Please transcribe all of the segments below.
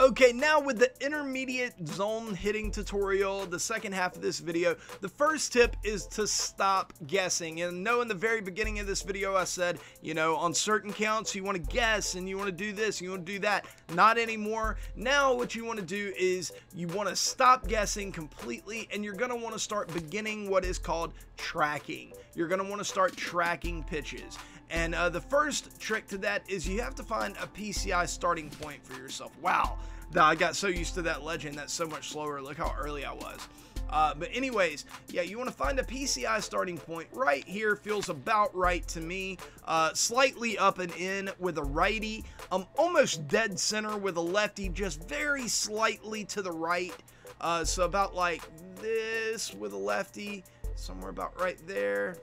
Okay, now with the intermediate zone hitting tutorial, the second half of this video, the first tip is to stop guessing. And know in the very beginning of this video I said, you know, on certain counts you want to guess and you want to do this, you want to do that. Not anymore. Now what you want to do is you want to stop guessing completely and you're going to want to start beginning what is called tracking. You're going to want to start tracking pitches. And uh, the first trick to that is you have to find a PCI starting point for yourself. Wow, I got so used to that legend that's so much slower. Look how early I was. Uh, but anyways, yeah, you want to find a PCI starting point right here. Feels about right to me. Uh, slightly up and in with a righty. I'm almost dead center with a lefty, just very slightly to the right. Uh, so about like this with a lefty, somewhere about right there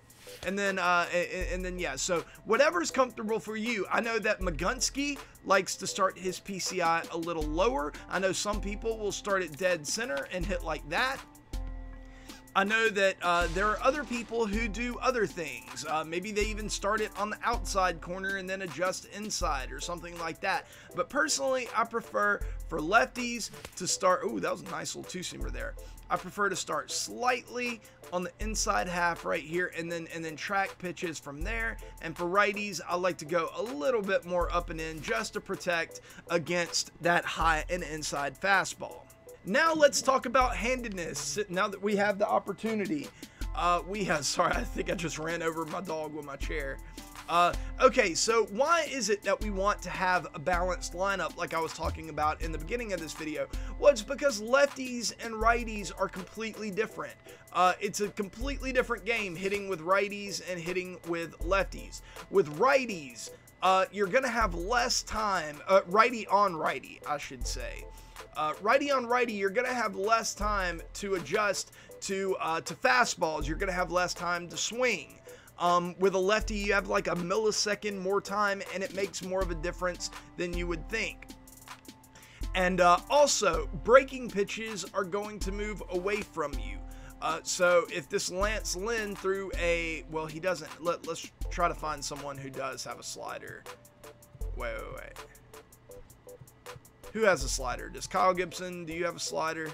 and then uh, and, and, then yeah so whatever's comfortable for you i know that Magunsky likes to start his pci a little lower i know some people will start at dead center and hit like that I know that uh, there are other people who do other things. Uh, maybe they even start it on the outside corner and then adjust inside or something like that. But personally, I prefer for lefties to start. Oh, that was a nice little two seamer there. I prefer to start slightly on the inside half right here and then and then track pitches from there. And for righties, I like to go a little bit more up and in just to protect against that high and inside fastball. Now let's talk about handedness. Now that we have the opportunity, uh, we have. Sorry, I think I just ran over my dog with my chair. Uh, okay, so why is it that we want to have a balanced lineup like I was talking about in the beginning of this video? Well, it's because lefties and righties are completely different. Uh, it's a completely different game hitting with righties and hitting with lefties. With righties, uh, you're going to have less time, uh, righty on righty, I should say. Uh, righty on righty, you're going to have less time to adjust to uh, to fastballs. You're going to have less time to swing. Um, with a lefty, you have like a millisecond more time, and it makes more of a difference than you would think. And uh, also, breaking pitches are going to move away from you. Uh, so if this Lance Lynn threw a, well, he doesn't. Let, let's try to find someone who does have a slider. Wait, wait, wait. Who has a slider? Does Kyle Gibson, do you have a slider?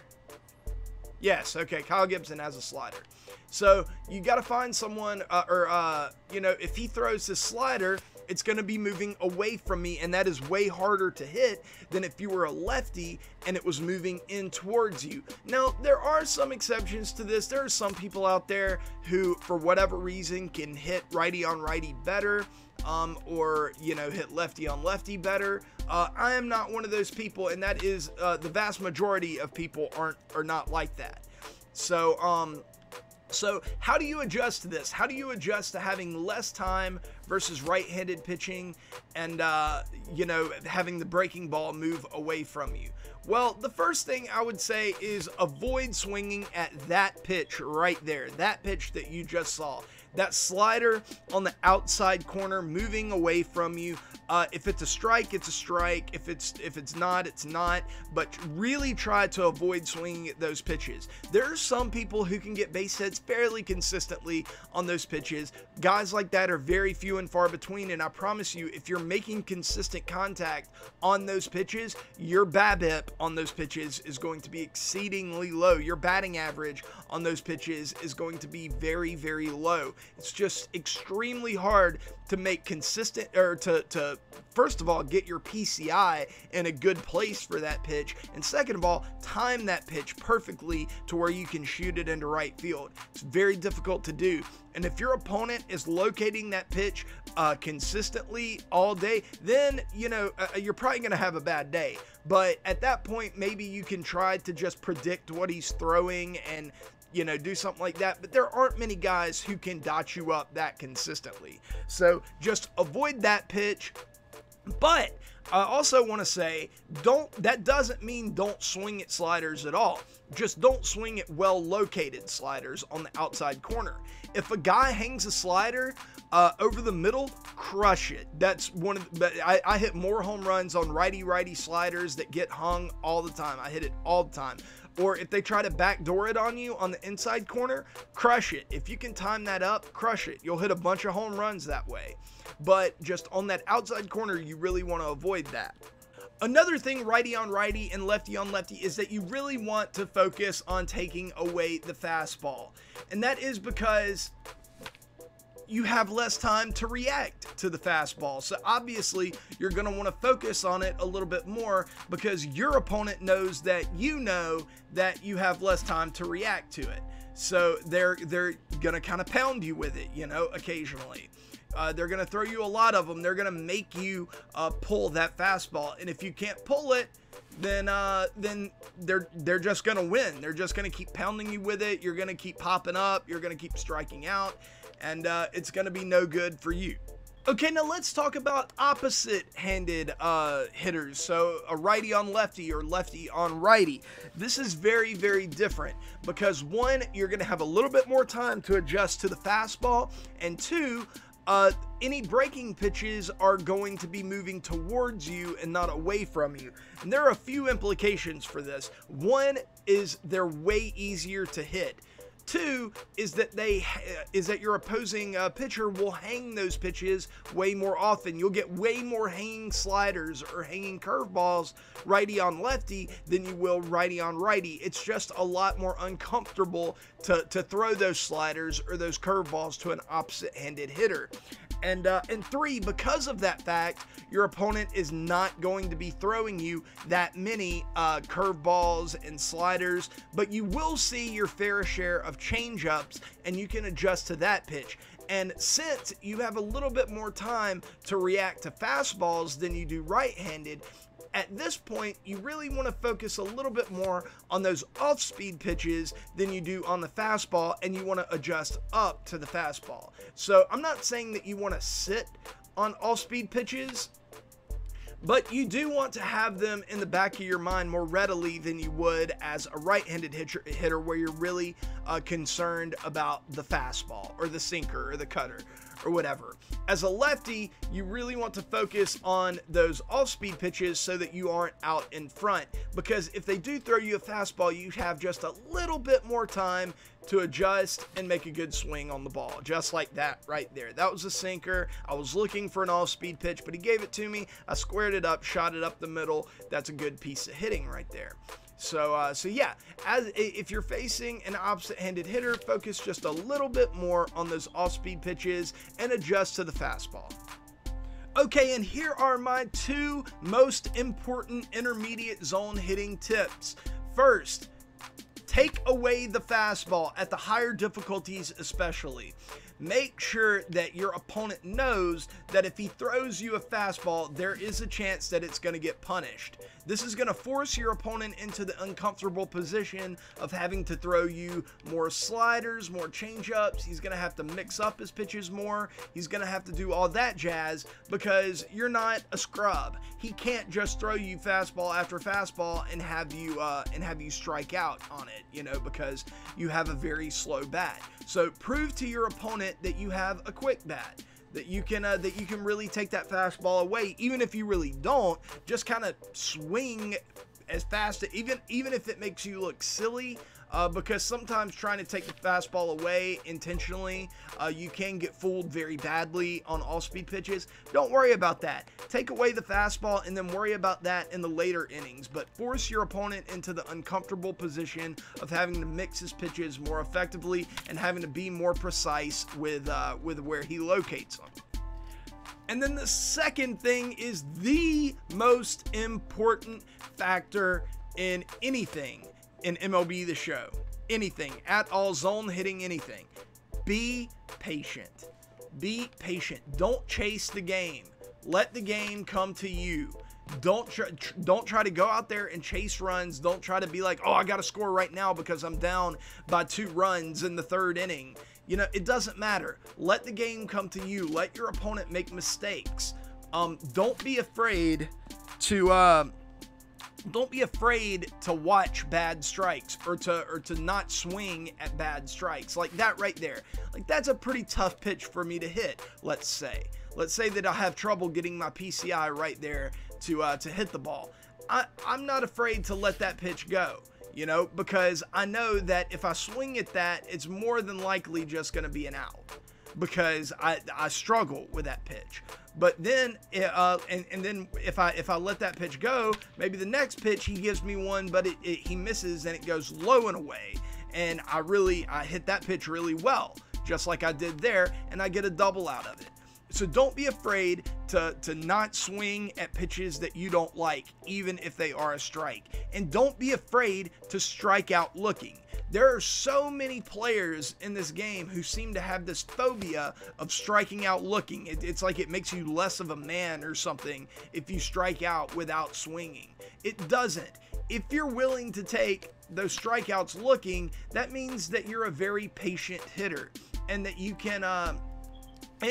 Yes, okay, Kyle Gibson has a slider. So you got to find someone, uh, or, uh, you know, if he throws his slider, it's going to be moving away from me, and that is way harder to hit than if you were a lefty and it was moving in towards you. Now, there are some exceptions to this. There are some people out there who, for whatever reason, can hit righty on righty better um, or you know hit lefty on lefty better. Uh, I am not one of those people, and that is uh, the vast majority of people aren't are not like that. So um, so, how do you adjust to this? How do you adjust to having less time versus right handed pitching and, uh, you know, having the breaking ball move away from you? Well, the first thing I would say is avoid swinging at that pitch right there, that pitch that you just saw. That slider on the outside corner moving away from you. Uh, if it's a strike, it's a strike. If it's if it's not, it's not. But really try to avoid swinging at those pitches. There are some people who can get base hits fairly consistently on those pitches. Guys like that are very few and far between. And I promise you, if you're making consistent contact on those pitches, your BABIP on those pitches is going to be exceedingly low. Your batting average on those pitches is going to be very, very low. It's just extremely hard to make consistent or to, to first of all get your PCI in a good place for that pitch, and second of all, time that pitch perfectly to where you can shoot it into right field. It's very difficult to do. And if your opponent is locating that pitch uh, consistently all day, then you know uh, you're probably going to have a bad day. But at that point, maybe you can try to just predict what he's throwing and you know, do something like that. But there aren't many guys who can dot you up that consistently. So just avoid that pitch. But I also want to say, don't. That doesn't mean don't swing at sliders at all. Just don't swing at well located sliders on the outside corner. If a guy hangs a slider uh, over the middle, crush it. That's one of. The, I, I hit more home runs on righty righty sliders that get hung all the time. I hit it all the time or if they try to backdoor it on you on the inside corner, crush it. If you can time that up, crush it. You'll hit a bunch of home runs that way. But just on that outside corner, you really want to avoid that. Another thing, righty on righty and lefty on lefty, is that you really want to focus on taking away the fastball. And that is because you have less time to react to the fastball. So obviously, you're going to want to focus on it a little bit more because your opponent knows that you know that you have less time to react to it. So they're they're going to kind of pound you with it, you know, occasionally. Uh, they're going to throw you a lot of them. They're going to make you uh, pull that fastball, and if you can't pull it, then uh, then they're they're just going to win. They're just going to keep pounding you with it. You're going to keep popping up. You're going to keep striking out, and uh, it's going to be no good for you. Okay, now let's talk about opposite-handed uh, hitters. So a righty on lefty or lefty on righty. This is very, very different because one, you're going to have a little bit more time to adjust to the fastball, and two, uh, any breaking pitches are going to be moving towards you and not away from you. And there are a few implications for this. One is they're way easier to hit. Two is that they is that your opposing uh, pitcher will hang those pitches way more often. You'll get way more hanging sliders or hanging curveballs righty on lefty than you will righty on righty. It's just a lot more uncomfortable to, to throw those sliders or those curveballs to an opposite-handed hitter. And uh, and three, because of that fact, your opponent is not going to be throwing you that many uh, curveballs and sliders, but you will see your fair share of changeups, and you can adjust to that pitch. And since you have a little bit more time to react to fastballs than you do right-handed, at this point, you really want to focus a little bit more on those off speed pitches than you do on the fastball, and you want to adjust up to the fastball. So I'm not saying that you want to sit on off speed pitches. But you do want to have them in the back of your mind more readily than you would as a right handed hitter, where you're really uh, concerned about the fastball or the sinker or the cutter or whatever. As a lefty, you really want to focus on those off-speed pitches so that you aren't out in front because if they do throw you a fastball, you have just a little bit more time to adjust and make a good swing on the ball. Just like that right there. That was a sinker. I was looking for an off-speed pitch, but he gave it to me. I squared it up, shot it up the middle. That's a good piece of hitting right there. So, uh, so yeah, as if you're facing an opposite-handed hitter, focus just a little bit more on those off-speed pitches and adjust to the fastball. Okay, and here are my two most important intermediate zone hitting tips. First, take away the fastball at the higher difficulties especially make sure that your opponent knows that if he throws you a fastball, there is a chance that it's going to get punished. This is going to force your opponent into the uncomfortable position of having to throw you more sliders, more changeups. He's going to have to mix up his pitches more. He's going to have to do all that jazz because you're not a scrub. He can't just throw you fastball after fastball and have you uh, and have you strike out on it, you know, because you have a very slow bat. So prove to your opponent that you have a quick bat that you can uh, that you can really take that fastball away even if you really don't just kind of swing as fast even even if it makes you look silly uh, because sometimes trying to take the fastball away intentionally, uh, you can get fooled very badly on all speed pitches. Don't worry about that. Take away the fastball and then worry about that in the later innings, but force your opponent into the uncomfortable position of having to mix his pitches more effectively and having to be more precise with, uh, with where he locates them. And then the second thing is the most important factor in anything in MLB The Show. Anything at all, zone hitting anything. Be patient. Be patient. Don't chase the game. Let the game come to you. Don't try, don't try to go out there and chase runs. Don't try to be like, oh, I got to score right now because I'm down by two runs in the third inning. You know, it doesn't matter. Let the game come to you. Let your opponent make mistakes. Um, don't be afraid to uh, don't be afraid to watch bad strikes or to or to not swing at bad strikes. Like that right there. Like that's a pretty tough pitch for me to hit let's say. Let's say that i have trouble getting my pci right there to uh, to hit the ball. I, i'm not afraid to let that pitch go you know because i know that if i swing at that it's more than likely just going to be an out because I, I struggle with that pitch. But then, uh, and, and then if I if I let that pitch go, maybe the next pitch he gives me one, but it, it, he misses and it goes low and away. And I really I hit that pitch really well, just like I did there, and I get a double out of it. So don't be afraid to, to not swing at pitches that you don't like, even if they are a strike. And don't be afraid to strike out looking. There are so many players in this game who seem to have this phobia of striking out looking. It, it's like it makes you less of a man or something if you strike out without swinging. It doesn't. If you're willing to take those strikeouts looking, that means that you're a very patient hitter and that you can. Uh,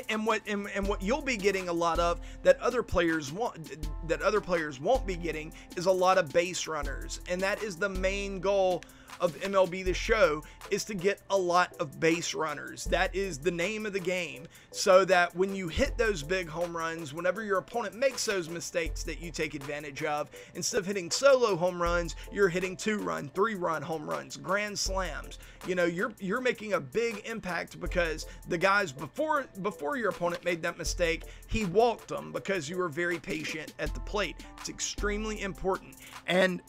and what and, and, what you'll be getting a lot of that other players want that other players won't be getting is a lot of base runners and that is the main goal of MLB The Show is to get a lot of base runners. That is the name of the game. So that when you hit those big home runs, whenever your opponent makes those mistakes that you take advantage of, instead of hitting solo home runs, you're hitting two run, three run home runs, grand slams. You know, you're you're making a big impact because the guys before before your opponent made that mistake, he walked them because you were very patient at the plate. It's extremely important. And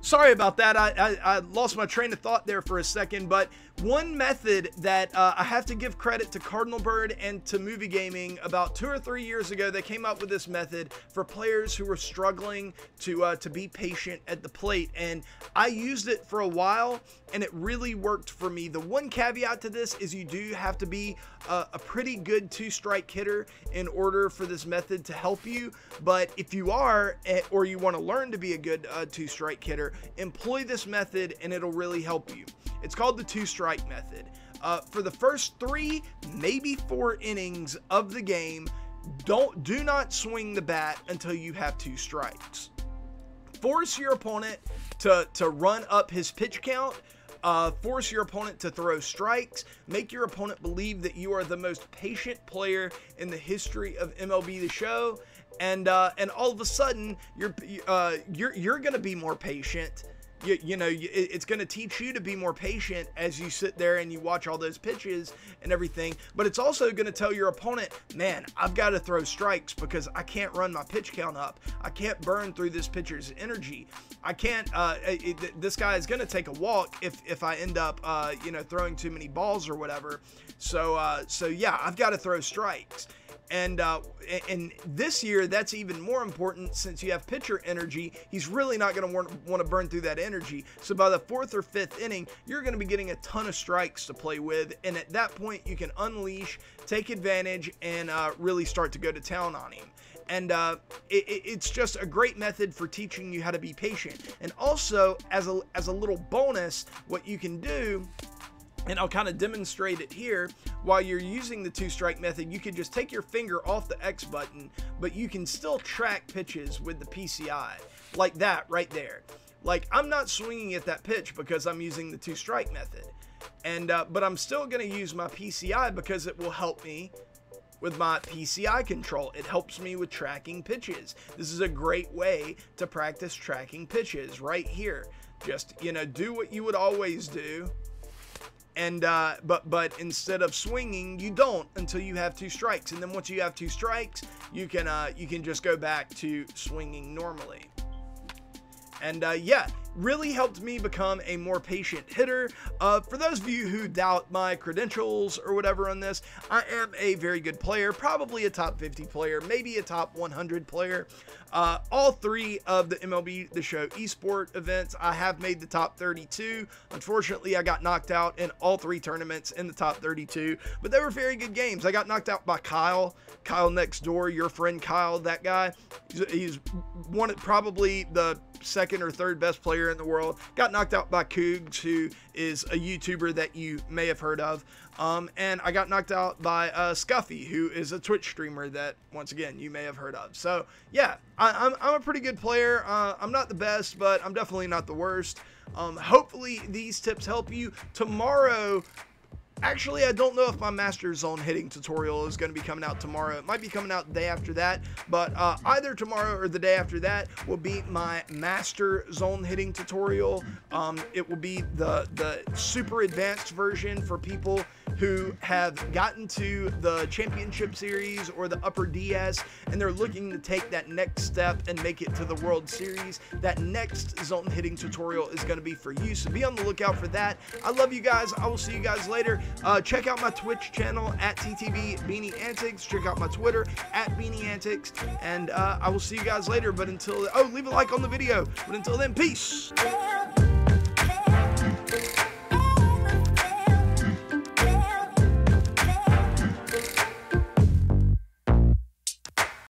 sorry about that. I, I, I, lost my train of thought there for a second, but one method that uh, I have to give credit to Cardinal Bird and to Movie Gaming about two or three years ago, they came up with this method for players who were struggling to uh, to be patient at the plate, and I used it for a while, and it really worked for me. The one caveat to this is you do have to be a, a pretty good two-strike hitter in order for this method to help you. But if you are, eh, or you want to learn to be a good uh, two-strike hitter, employ this method, and it'll really help you. It's called the two strike method. Uh, for the first three, maybe four innings of the game, don't do not swing the bat until you have two strikes. Force your opponent to, to run up his pitch count. Uh, force your opponent to throw strikes. Make your opponent believe that you are the most patient player in the history of MLB The Show, and uh, and all of a sudden you're uh, you're you're gonna be more patient you, you know, it's going to teach you to be more patient as you sit there and you watch all those pitches and everything. But it's also going to tell your opponent, man, I've got to throw strikes because I can't run my pitch count up. I can't burn through this pitcher's energy. I can't. Uh, it, this guy is going to take a walk if if I end up, uh, you know, throwing too many balls or whatever. So uh, so yeah, I've got to throw strikes. And uh, and this year, that's even more important since you have pitcher energy. He's really not going to want to burn through that energy. So by the fourth or fifth inning, you're going to be getting a ton of strikes to play with. And at that point, you can unleash, take advantage, and uh, really start to go to town on him and uh, it, it's just a great method for teaching you how to be patient. And also, as a as a little bonus, what you can do and I'll kind of demonstrate it here. While you're using the two strike method, you can just take your finger off the X button, but you can still track pitches with the PCI like that right there. Like I'm not swinging at that pitch because I'm using the two strike method. And, uh, but I'm still going to use my PCI because it will help me with my PCI control. It helps me with tracking pitches. This is a great way to practice tracking pitches right here. Just, you know, do what you would always do and uh, but but instead of swinging, you don't until you have two strikes, and then once you have two strikes, you can uh, you can just go back to swinging normally. And uh, yeah, really helped me become a more patient hitter. Uh, for those of you who doubt my credentials or whatever on this, I am a very good player, probably a top 50 player, maybe a top 100 player. Uh, all three of the MLB The Show esport events, I have made the top 32. Unfortunately, I got knocked out in all three tournaments in the top 32, but they were very good games. I got knocked out by Kyle, Kyle next door, your friend Kyle, that guy. He's, he's one of probably the second or third best player in the world. Got knocked out by Cougs, who is a YouTuber that you may have heard of. Um, and I got knocked out by uh, Scuffy, who is a Twitch streamer that, once again, you may have heard of. So, yeah, I, am a pretty good player. Uh, I'm not the best, but I'm definitely not the worst. Um, hopefully, these tips help you. Tomorrow, Actually, I don't know if my Master Zone hitting tutorial is going to be coming out tomorrow. It might be coming out the day after that, but uh, either tomorrow or the day after that will be my Master Zone hitting tutorial. Um, it will be the, the super advanced version for people who have gotten to the championship series or the upper DS and they're looking to take that next step and make it to the World Series. That next zone hitting tutorial is going to be for you, so be on the lookout for that. I love you guys. I will see you guys later. Uh, check out my Twitch channel at TTV Beanie Antics. Check out my Twitter at Beanie Antics, and uh, I will see you guys later. But until oh, leave a like on the video. But until then, peace.